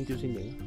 拼丢新年。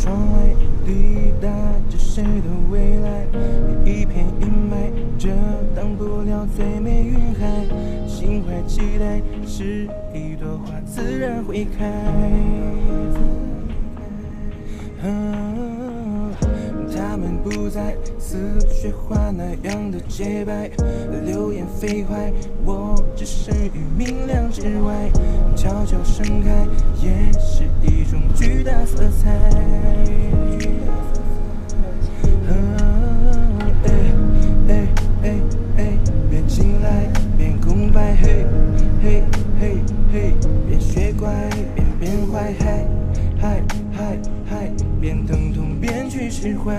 窗外滴答着谁的未来，一片阴霾遮挡不了最美云海。心怀期待，是一朵花自然会开。嗯它们不再似雪花那样的洁白，流言蜚语，我置身于明亮之外，悄悄盛开，也是一种巨大色彩。嗯哎哎哎哎，别进来，变空白，嘿嘿嘿嘿，变学乖，变变坏，嗨嗨嗨嗨，变疼痛，变去释怀。